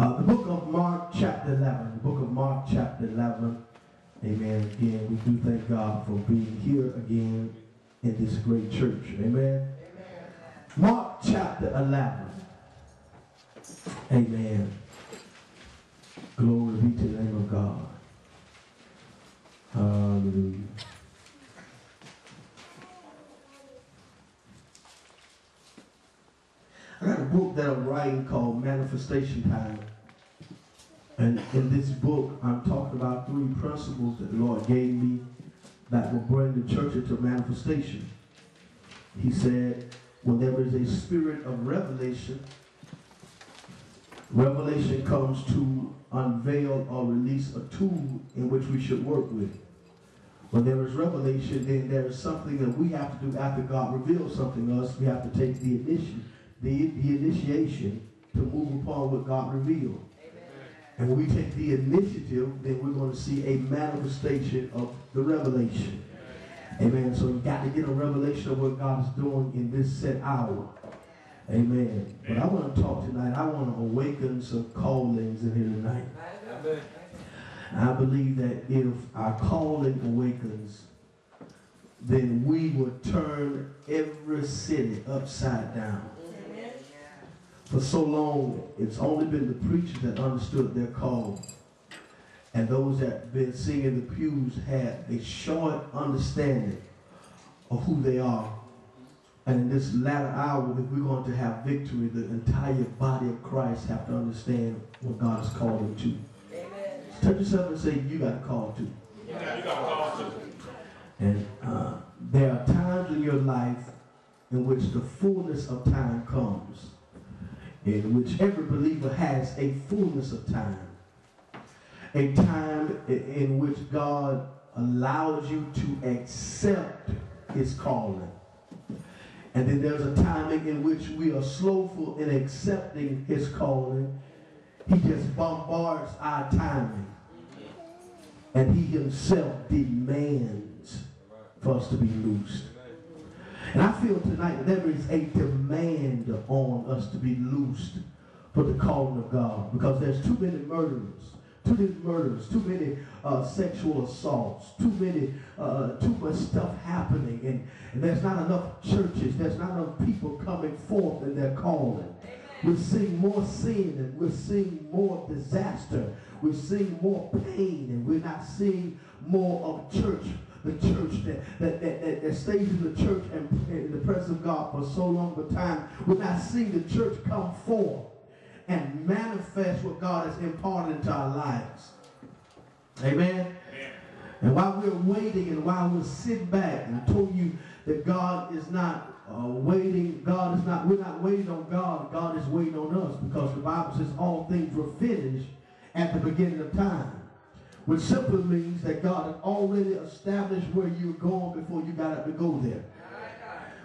Uh, the book of Mark, chapter 11. The book of Mark, chapter 11. Amen. Again, we do thank God for being here again in this great church. Amen. Amen. Mark, chapter 11. Amen. Glory be to the name of God. Hallelujah. I got a book that I'm writing called Manifestation Time. And in this book, I'm talking about three principles that the Lord gave me that will bring the church into manifestation. He said, when there is a spirit of revelation, revelation comes to unveil or release a tool in which we should work with. When there is revelation, then there is something that we have to do after God reveals something to us. We have to take the initiative the, the initiation to move upon what God revealed. And when we take the initiative, then we're going to see a manifestation of the revelation. Amen. So you got to get a revelation of what God is doing in this set hour. Amen. But I want to talk tonight. I want to awaken some callings in here tonight. I believe that if our calling awakens, then we will turn every city upside down. For so long, it's only been the preachers that understood their call. And those that been sitting in the pews had a short understanding of who they are. And in this latter hour, if we're going to have victory, the entire body of Christ have to understand what God has called them to. Amen. Touch yourself and say, you got a call to. Yeah, you got a call to. And uh, there are times in your life in which the fullness of time comes in which every believer has a fullness of time. A time in which God allows you to accept his calling. And then there's a timing in which we are slowful in accepting his calling. He just bombards our timing. And he himself demands for us to be loosed. And I feel tonight that there is a demand on us to be loosed for the calling of God because there's too many murderers, too many murders, too many uh, sexual assaults, too many, uh, too much stuff happening, and, and, there's not enough churches, there's not enough people coming forth in their calling. We're seeing more sin and we're seeing more disaster. We're seeing more pain and we're not seeing more of church the church that, that, that, that, stays in the church and in the presence of God for so long a time, we're not seeing the church come forth and manifest what God has imparted into our lives. Amen. Amen. And while we're waiting and while we're sitting back, and I told you that God is not uh, waiting, God is not, we're not waiting on God, God is waiting on us because the Bible says all things were finished at the beginning of time which simply means that God had already established where you're going before you got up to go there.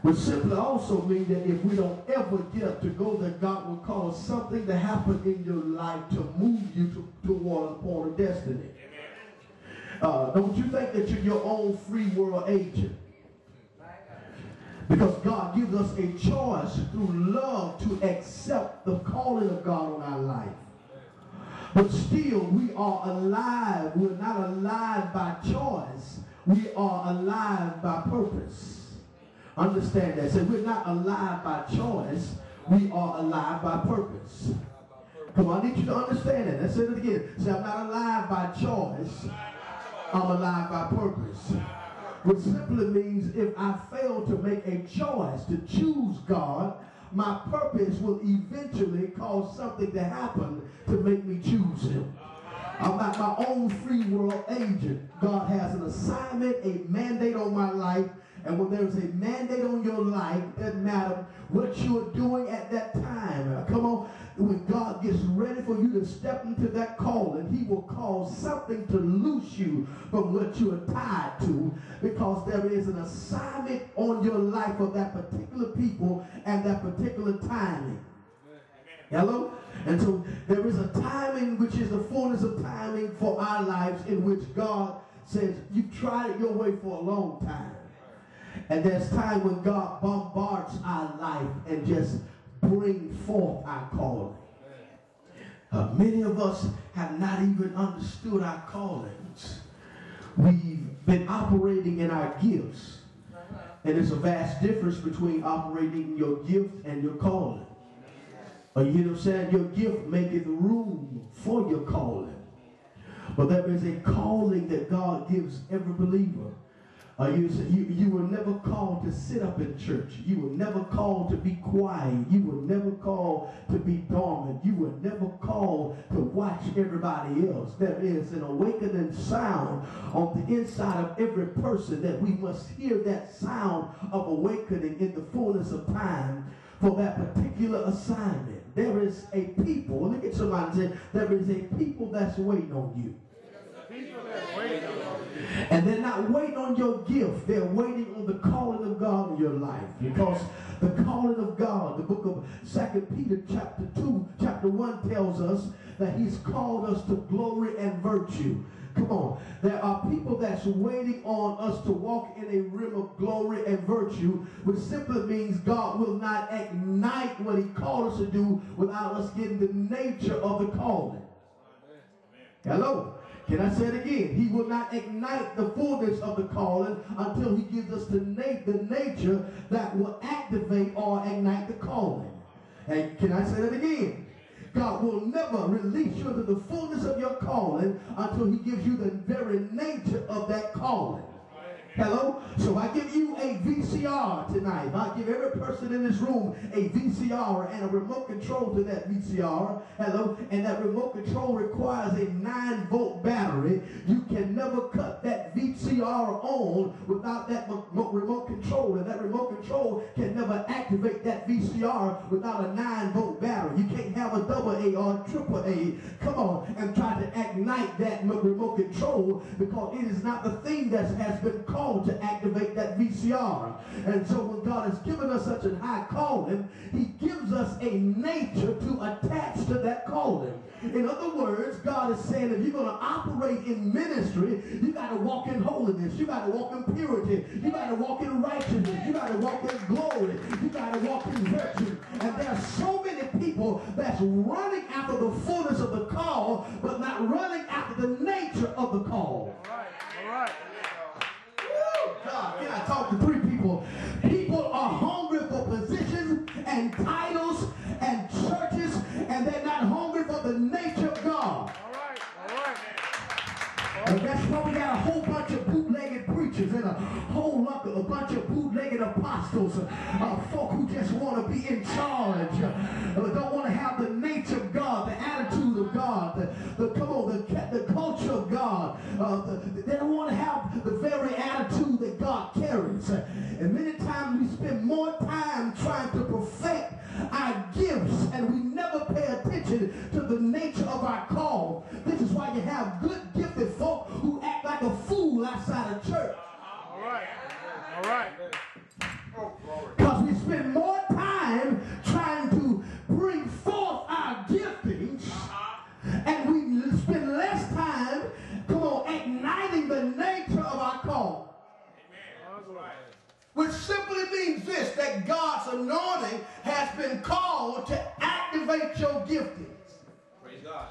Which simply also means that if we don't ever get up to go there, God will cause something to happen in your life to move you to, toward a point of destiny. Uh, don't you think that you're your own free world agent? Because God gives us a choice through love to accept the calling of God on our life. But still, we are alive. We're not alive by choice. We are alive by purpose. Understand that. Say, we're not alive by choice. We are alive by purpose. Come on, I need you to understand that. Let's say it again. Say, I'm not alive by choice. I'm alive by purpose. Which simply means if I fail to make a choice to choose God, my purpose will eventually cause something to happen to make me choose him. I'm not my own free world agent. God has an assignment, a mandate on my life, and when there's a mandate on your life, doesn't matter what you're doing at that time. Come on, when God gets ready for you to step into that calling, he will cause something to loose you from what you are tied to because there is an assignment on your life for that particular people and that particular timing. Hello? And so there is a timing which is the fullness of timing for our lives in which God says, you've tried it your way for a long time. And there's time when God bombards our life and just bring forth our calling. Uh, many of us have not even understood our callings. We've been operating in our gifts. And there's a vast difference between operating your gift and your calling. Uh, you know what I'm saying? Your gift maketh room for your calling. But there is a calling that God gives every believer. Uh, you, you, you were never called to sit up in church. You were never called to be quiet. You were never called to be dormant. You were never called to watch everybody else. There is an awakening sound on the inside of every person that we must hear that sound of awakening in the fullness of time for that particular assignment. There is a people, look at somebody and say, there is a people that's waiting on you. And they're not waiting on your gift. They're waiting on the calling of God in your life. Because the calling of God, the book of Second Peter chapter 2, chapter 1 tells us that he's called us to glory and virtue. Come on. There are people that's waiting on us to walk in a rim of glory and virtue, which simply means God will not ignite what he called us to do without us getting the nature of the calling. Hello. Can I say it again? He will not ignite the fullness of the calling until he gives us the, na the nature that will activate or ignite the calling. And can I say that again? God will never release you into the fullness of your calling until he gives you the very nature of that calling. Hello? So I give you a VCR tonight. I give every person in this room a VCR and a remote control to that VCR. Hello? And that remote control requires a 9 volt battery. You can never cut that VCR on without that remote control. And that remote control can never activate that VCR without a 9 volt double or a triple A. Come on and try to ignite that remote control because it is not the thing that has been called called to activate that VCR. And so when God has given us such a high calling, he gives us a nature to attach to that calling. In other words, God is saying if you're going to operate in ministry, you got to walk in holiness. You got to walk in purity. You got to walk in righteousness. You got to walk in glory. You got to walk in virtue. And there are so many people that's running after the fullness of the call, but not running after the nature of the call. All right. All right. God, can I talk to three people? People are hungry for positions and titles and churches, and they're not hungry for the nature of God. All right, all right. And that's why we got a whole bunch of bootlegged preachers and a whole lot of, a bunch of bootlegged apostles, uh, folk who just want to be in charge, Uh, the, they don't want to have the very attitude that God carries. And many times we spend more time trying to perfect our gifts and we never pay attention to the nature of our call. This is why you have good gifted folk who act like a fool outside of church. All right. All right. Because we spend more time trying to bring forth our giftings and we spend less time, come on, igniting the nature of our call. Which simply means this, that God's anointing has been called to activate your giftings. Praise God.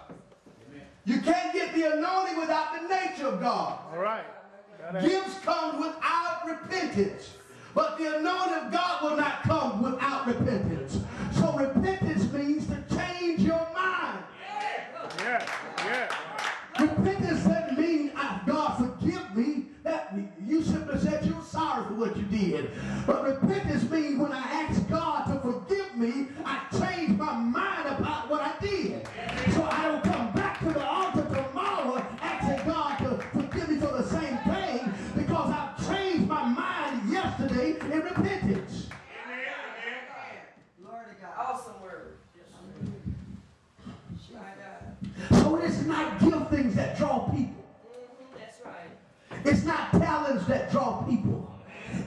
Amen. You can't get the anointing without the nature of God. All right. Gifts come without repentance. But the anointing of God will not come without repentance.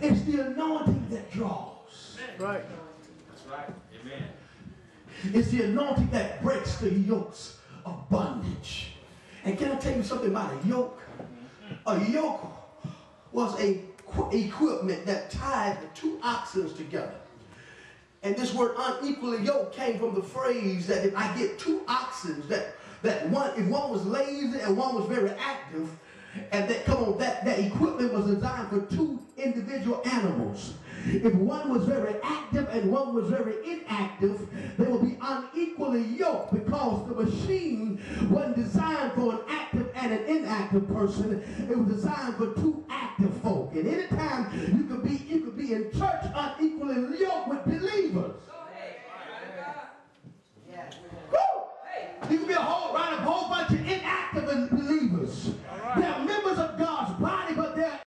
It's the anointing that draws. Right. That's right. Amen. It's the anointing that breaks the yokes of bondage. And can I tell you something about a yoke? A yoke was a equipment that tied the two oxen together. And this word unequally yoked came from the phrase that if I get two oxen that that one if one was lazy and one was very active, and that, come on, that, that equipment was designed for two individual animals. If one was very active and one was very inactive, they would be unequally yoked because the machine wasn't designed for an active and an inactive person. It was designed for two active folk. And anytime you could be you could be in church unequally yoked with believers. You could be a whole round of whole bunch of inactive believers.